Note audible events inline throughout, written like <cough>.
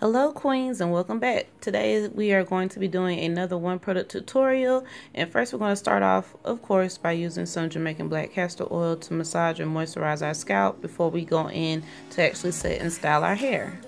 Hello queens and welcome back. Today we are going to be doing another one product tutorial and first we're going to start off of course by using some Jamaican black castor oil to massage and moisturize our scalp before we go in to actually set and style our hair.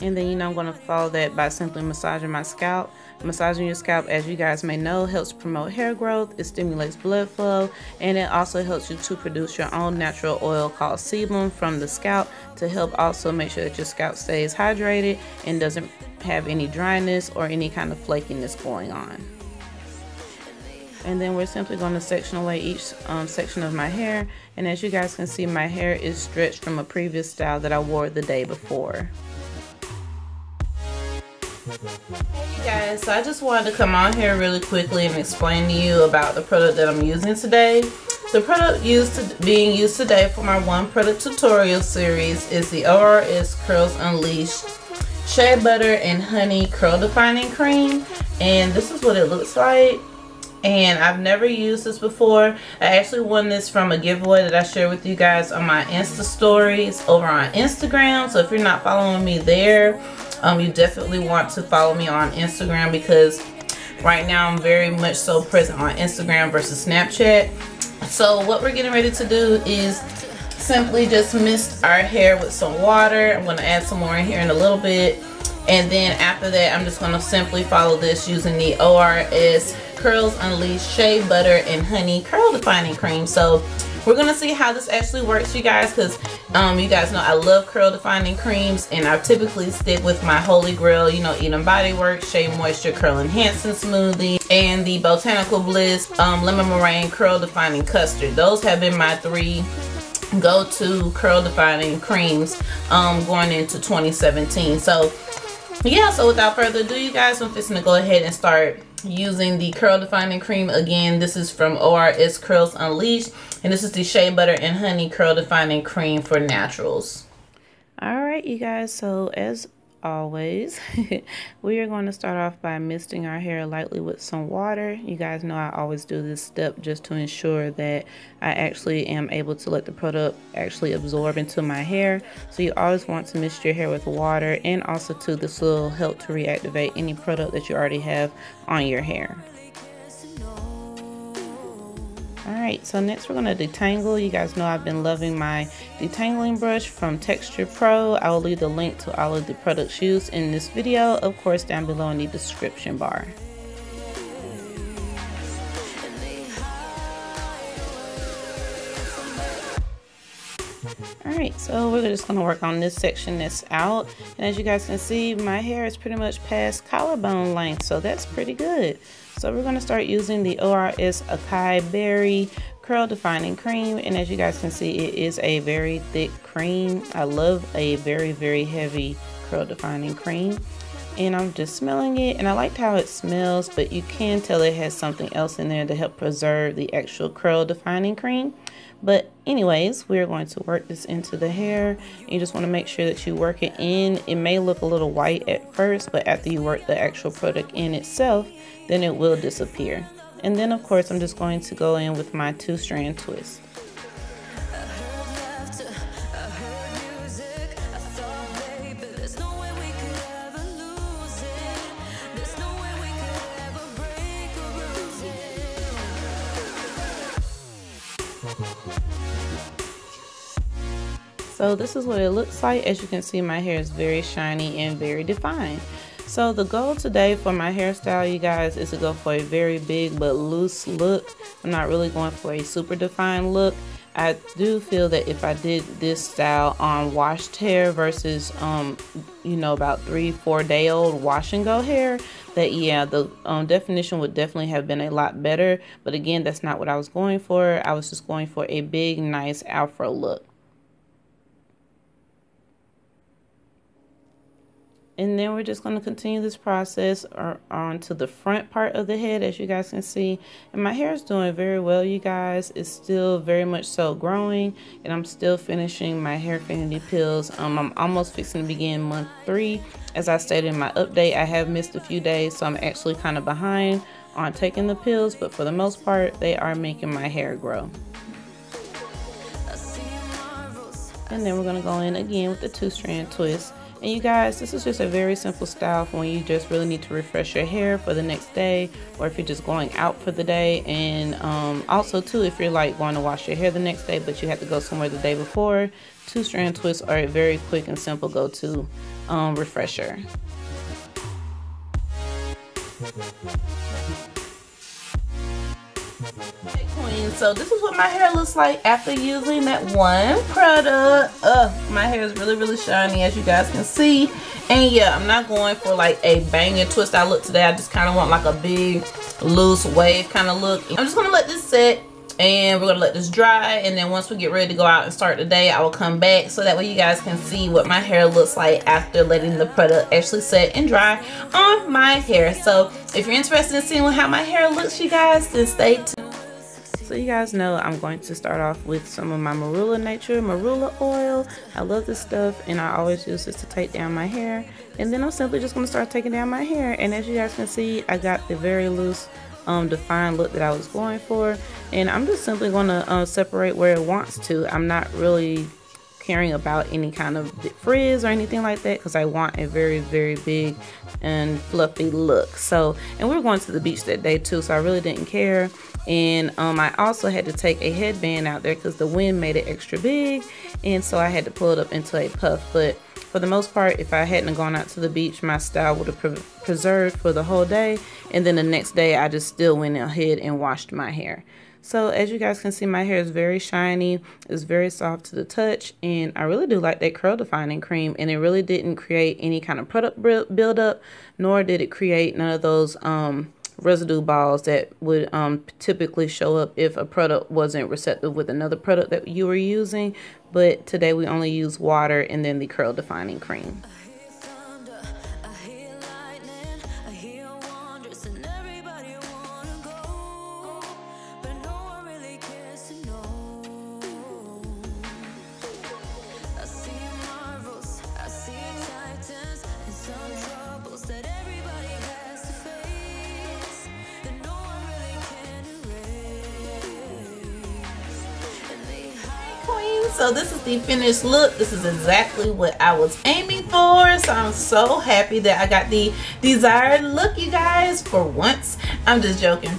And then you know I'm going to follow that by simply massaging my scalp Massaging your scalp, as you guys may know, helps promote hair growth, it stimulates blood flow, and it also helps you to produce your own natural oil called sebum from the scalp to help also make sure that your scalp stays hydrated and doesn't have any dryness or any kind of flakiness going on. And then we're simply going to section away each um, section of my hair. And as you guys can see, my hair is stretched from a previous style that I wore the day before. Hey guys, so I just wanted to come on here really quickly and explain to you about the product that I'm using today. The product used to, being used today for my one product tutorial series is the ORS Curls Unleashed Shea Butter and Honey Curl Defining Cream. And this is what it looks like. And I've never used this before. I actually won this from a giveaway that I shared with you guys on my Insta stories over on Instagram. So if you're not following me there, um, you definitely want to follow me on Instagram because right now I'm very much so present on Instagram versus Snapchat. So what we're getting ready to do is simply just mist our hair with some water. I'm going to add some more in here in a little bit. And then after that, I'm just going to simply follow this using the ORS Curls Unleashed Shea Butter and Honey Curl Defining Cream. So we're gonna see how this actually works you guys because um, you guys know I love curl defining creams and I typically stick with my holy grail you know Eden Body Works Shea Moisture Curl Enhancing Smoothie and the Botanical Bliss um, Lemon Meringue Curl Defining Custard. Those have been my three go-to curl defining creams um, going into 2017 so yeah so without further ado you guys i'm fixing to go ahead and start using the curl defining cream. Again this is from ors curls unleashed and this is the shea butter and honey curl defining cream for naturals. All right you guys so as always. <laughs> We are going to start off by misting our hair lightly with some water. You guys know I always do this step just to ensure that I actually am able to let the product actually absorb into my hair. So you always want to mist your hair with water and also to this will help to reactivate any product that you already have on your hair Alright, so next we're going to detangle. You guys know I've been loving my detangling brush from Txturepro. I will leave the link to all of the products used in this video, of course, down below in the description bar. Alright, so we're just going to work on this section that's out. And as you guys can see, my hair is pretty much past collarbone length, so that's pretty good. So we're going to start using the ORS Acai Berry Curl Defining Cream. And as you guys can see, it is a very thick cream. I love a very, very heavy curl defining cream. And I'm just smelling it and I liked how it smells, but you can tell it has something else in there to help preserve the actual curl defining cream. But anyways, we're going to work this into the hair. You just want to make sure that you work it in. It may look a little white at first, but after you work the actual product in itself, then it will disappear. And then of course, I'm just going to go in with my two strand twist. So this is what it looks like. As you can see, my hair is very shiny and very defined. So the goal today for my hairstyle, you guys, is to go for a very big but loose look. I'm not really going for a super defined look. I do feel that if I did this style on washed hair versus, um, you know, about three, four day old wash and go hair, that yeah, the um, definition would definitely have been a lot better. But again, that's not what I was going for. I was just going for a big, nice afro look. And then we're just going to continue this process on to the front part of the head as you guys can see. And my hair is doing very well you guys. It's still very much so growing and I'm still finishing my hair Hairfinity pills um, I'm almost fixing to begin month three. As I stated in my update I have missed a few days so I'm actually kind of behind on taking the pills but for the most part they are making my hair grow. And then we're going to go in again with the two strand twist and you guys this is just a very simple style for when you just really need to refresh your hair for the next day or if you're just going out for the day. And um, also too if you're like going to wash your hair the next day but you have to go somewhere the day before two strand twists are a very quick and simple go-to um, refresher queen so this is what my hair looks like after using that one product. Uh my hair is really really shiny as you guys can see. And yeah i'm not going for like a banging twist. I look today i just kind of want like a big loose wave kind of look. I'm just gonna let this set and we're gonna let this dry and then once we get ready to go out and start the day i will come back so that way you guys can see what my hair looks like after letting the product actually set and dry on my hair so if you're interested in seeing how my hair looks you guys then stay tuned so you guys know I'm going to start off with some of my Marula Nature Marula oil. I love this stuff and I always use this to take down my hair. And then I'm simply just going to start taking down my hair. And as you guys can see, I got the very loose um, defined look that I was going for. And I'm just simply going to uh, separate where it wants to. I'm not really caring about any kind of frizz or anything like that because I want a very very big and fluffy look so and we are going to the beach that day too so I really didn't care and um, I also had to take a headband out there because the wind made it extra big and so I had to pull it up into a puff but for the most part if I hadn't gone out to the beach my style would have pre preserved for the whole day and then the next day I just still went ahead and washed my hair so as you guys can see, my hair is very shiny. It's very soft to the touch. And I really do like that curl defining cream. And it really didn't create any kind of product buildup, nor did it create none of those um, residue balls that would um, typically show up if a product wasn't receptive with another product that you were using. But today we only use water and then the curl defining cream. So this is the finished look. This is exactly what i was aiming for. So i'm so happy that i got the desired look you guys for once. I'm just joking.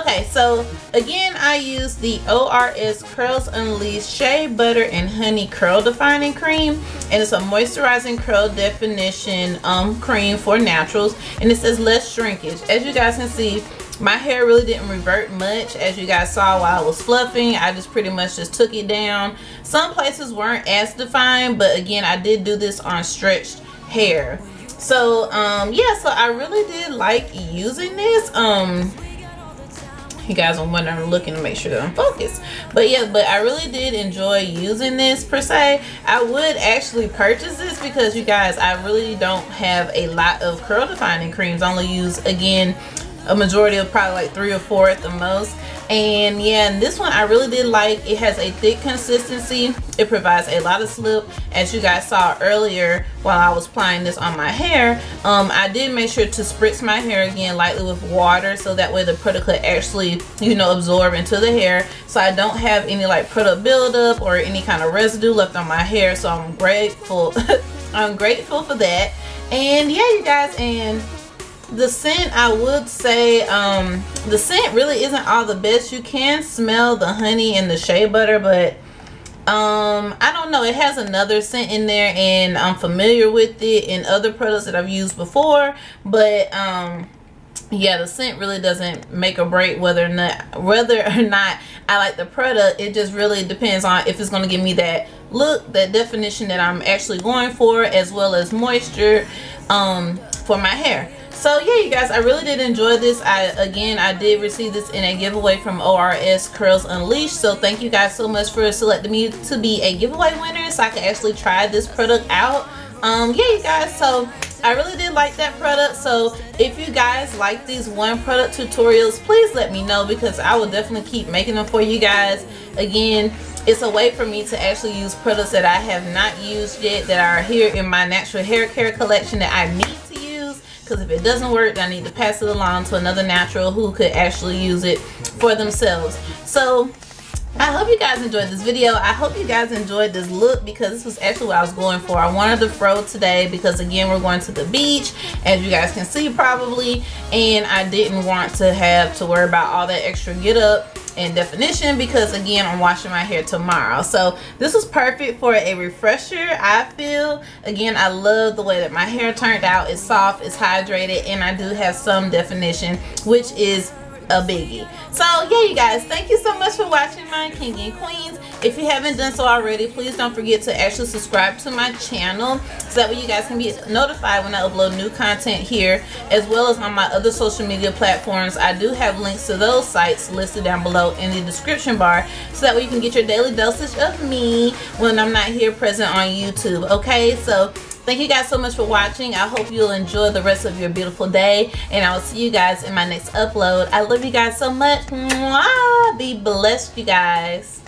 Okay so again i use the ors curls unleashed shea butter and honey curl defining cream. And it's a moisturizing curl definition um cream for naturals. And it says less shrinkage. As you guys can see my hair really didn't revert much as you guys saw while I was fluffing. I just pretty much just took it down. Some places weren't as defined but again I did do this on stretched hair. So um yeah so I really did like using this. Um you guys are wondering I'm looking to make sure that I'm focused. But yeah but I really did enjoy using this per se. I would actually purchase this because you guys I really don't have a lot of curl defining creams. I only use again a majority of probably like three or four at the most. And yeah and this one I really did like. It has a thick consistency. It provides a lot of slip. As you guys saw earlier while I was applying this on my hair um, I did make sure to spritz my hair again lightly with water so that way the product could actually you know absorb into the hair. So I don't have any like product buildup or any kind of residue left on my hair. So I'm grateful <laughs> I'm grateful for that. And yeah you guys and the scent I would say um, the scent really isn't all the best. You can smell the honey and the shea butter but um, I don't know. It has another scent in there and I'm familiar with it in other products that I've used before but um, yeah the scent really doesn't make or break whether or not whether or not I like the product. It just really depends on if it's going to give me that look that definition that I'm actually going for as well as moisture um, for my hair so yeah you guys i really did enjoy this. I again i did receive this in a giveaway from ors curls unleashed. So thank you guys so much for selecting me to be a giveaway winner so i can actually try this product out. Um yeah you guys so i really did like that product. So if you guys like these one product tutorials please let me know because i will definitely keep making them for you guys. Again it's a way for me to actually use products that i have not used yet that are here in my natural hair care collection that i need because if it doesn't work I need to pass it along to another natural who could actually use it for themselves so I hope you guys enjoyed this video. I hope you guys enjoyed this look because this was actually what I was going for. I wanted the fro today because again we're going to the beach as you guys can see probably and I didn't want to have to worry about all that extra get up and definition because again I'm washing my hair tomorrow. So this is perfect for a refresher. I feel again I love the way that my hair turned out. It's soft it's hydrated and I do have some definition which is a biggie. So yeah you guys thank you so much for watching my king and queens. If you haven't done so already please don't forget to actually subscribe to my channel so that way you guys can be notified when I upload new content here as well as on my other social media platforms. I do have links to those sites listed down below in the description bar so that way you can get your daily dosage of me when I'm not here present on YouTube okay? So Thank you guys so much for watching. I hope you'll enjoy the rest of your beautiful day. And I will see you guys in my next upload. I love you guys so much. Mwah! Be blessed, you guys.